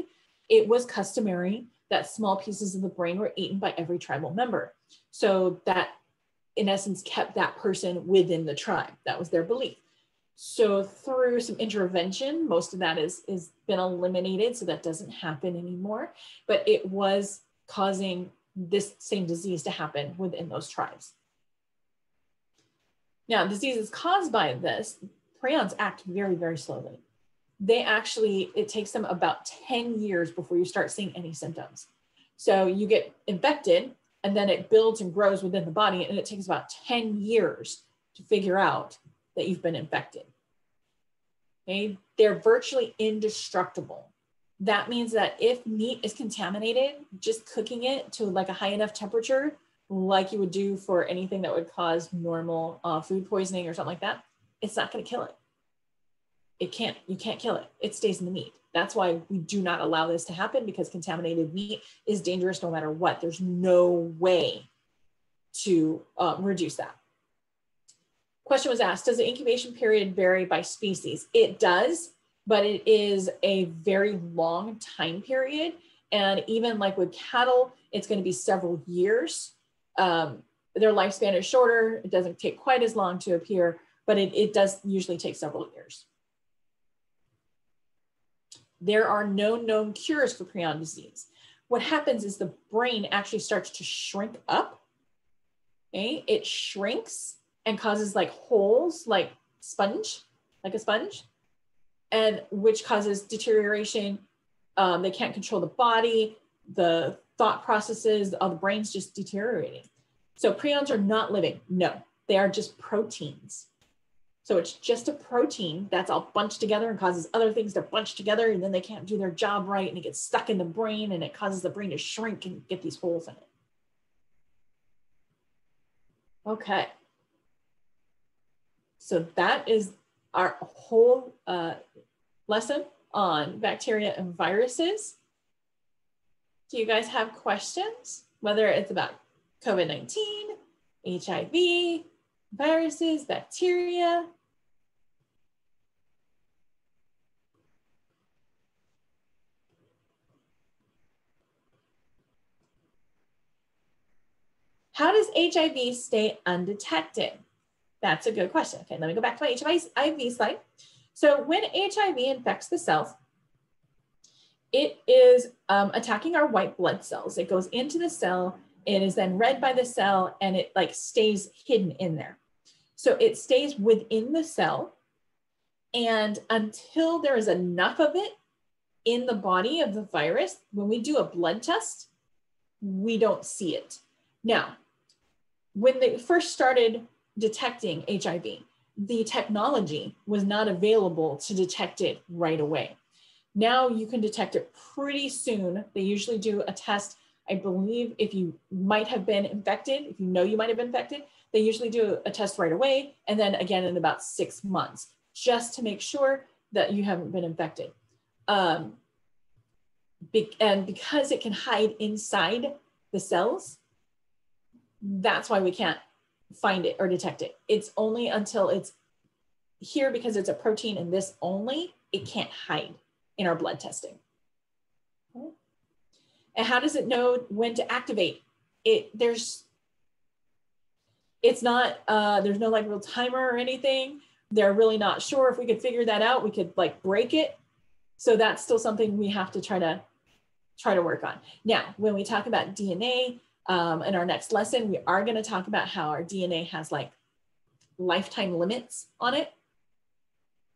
it was customary that small pieces of the brain were eaten by every tribal member. So that in essence kept that person within the tribe. That was their belief. So through some intervention, most of that is is been eliminated, so that doesn't happen anymore. But it was causing this same disease to happen within those tribes. Now, diseases caused by this, prions act very, very slowly. They actually, it takes them about 10 years before you start seeing any symptoms. So you get infected and then it builds and grows within the body and it takes about 10 years to figure out that you've been infected. Okay, they're virtually indestructible. That means that if meat is contaminated, just cooking it to like a high enough temperature, like you would do for anything that would cause normal uh, food poisoning or something like that, it's not going to kill it. It can't, you can't kill it. It stays in the meat. That's why we do not allow this to happen because contaminated meat is dangerous no matter what. There's no way to um, reduce that. Question was asked Does the incubation period vary by species? It does, but it is a very long time period. And even like with cattle, it's going to be several years. Um, their lifespan is shorter. It doesn't take quite as long to appear, but it, it does usually take several years. There are no known cures for prion disease. What happens is the brain actually starts to shrink up. Okay? It shrinks and causes like holes, like sponge, like a sponge, and which causes deterioration. Um, they can't control the body, the thought processes, all the brain's just deteriorating. So prions are not living. No, they are just proteins. So it's just a protein that's all bunched together and causes other things to bunch together, and then they can't do their job right, and it gets stuck in the brain, and it causes the brain to shrink and get these holes in it. Okay. So that is our whole uh, lesson on bacteria and viruses. Do you guys have questions? Whether it's about COVID-19, HIV, viruses, bacteria. How does HIV stay undetected? That's a good question. Okay, let me go back to my HIV slide. So when HIV infects the cells, it is um, attacking our white blood cells. It goes into the cell, it is then read by the cell, and it like stays hidden in there. So it stays within the cell. And until there is enough of it in the body of the virus, when we do a blood test, we don't see it. Now, when they first started detecting HIV, the technology was not available to detect it right away. Now you can detect it pretty soon. They usually do a test, I believe, if you might have been infected, if you know you might have been infected, they usually do a test right away and then again in about six months, just to make sure that you haven't been infected. Um, be and because it can hide inside the cells, that's why we can't find it or detect it. It's only until it's here because it's a protein and this only, it can't hide in our blood testing. And how does it know when to activate? It there's it's not uh, there's no like real timer or anything they're really not sure if we could figure that out we could like break it so that's still something we have to try to try to work on now when we talk about dna um, in our next lesson we are going to talk about how our dna has like lifetime limits on it.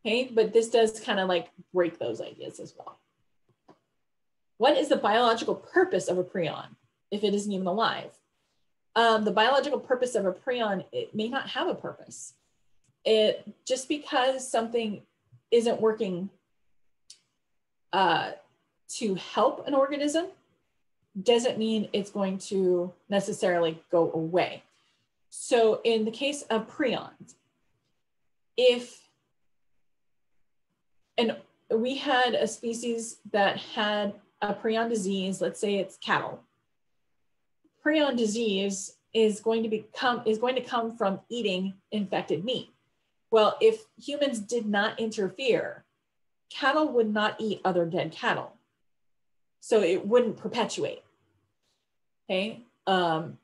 Okay but this does kind of like break those ideas as well. What is the biological purpose of a prion if it isn't even alive? Um, the biological purpose of a prion, it may not have a purpose. It just because something isn't working uh, to help an organism doesn't mean it's going to necessarily go away. So in the case of prions, if and we had a species that had a prion disease, let's say it's cattle, prion disease is going to become is going to come from eating infected meat. Well, if humans did not interfere, cattle would not eat other dead cattle. So it wouldn't perpetuate. Okay. Um,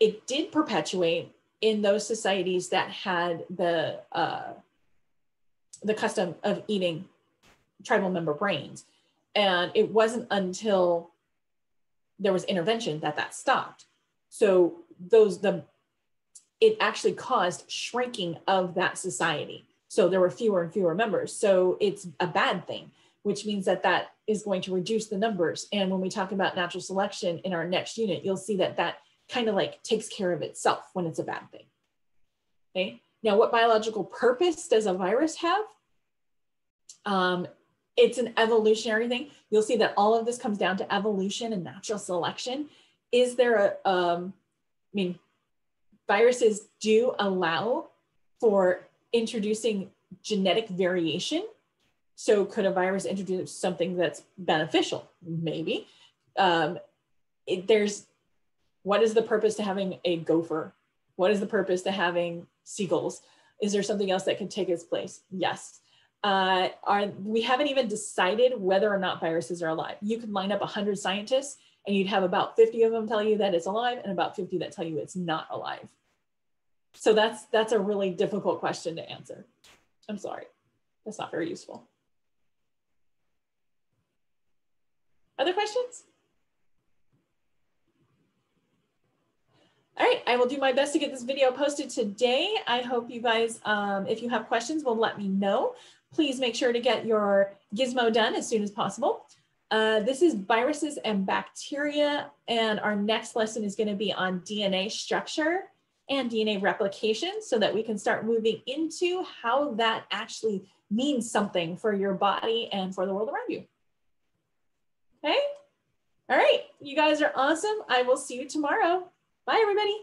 it did perpetuate in those societies that had the uh, the custom of eating tribal member brains. And it wasn't until there was intervention that that stopped. So those the it actually caused shrinking of that society. So there were fewer and fewer members. So it's a bad thing, which means that that is going to reduce the numbers. And when we talk about natural selection in our next unit, you'll see that that kind of like takes care of itself when it's a bad thing. Okay. Now, what biological purpose does a virus have? Um, it's an evolutionary thing. You'll see that all of this comes down to evolution and natural selection. Is there a, um, I mean, viruses do allow for introducing genetic variation. So could a virus introduce something that's beneficial? Maybe. Um, it, there's, what is the purpose to having a gopher? What is the purpose to having seagulls? Is there something else that can take its place? Yes uh, are we haven't even decided whether or not viruses are alive. You could line up 100 scientists and you'd have about 50 of them tell you that it's alive and about 50 that tell you it's not alive. So that's that's a really difficult question to answer. I'm sorry. That's not very useful. Other questions? All right, I will do my best to get this video posted today. I hope you guys, um, if you have questions, will let me know please make sure to get your gizmo done as soon as possible. Uh, this is viruses and bacteria, and our next lesson is going to be on DNA structure and DNA replication so that we can start moving into how that actually means something for your body and for the world around you. Okay? All right, you guys are awesome. I will see you tomorrow. Bye, everybody.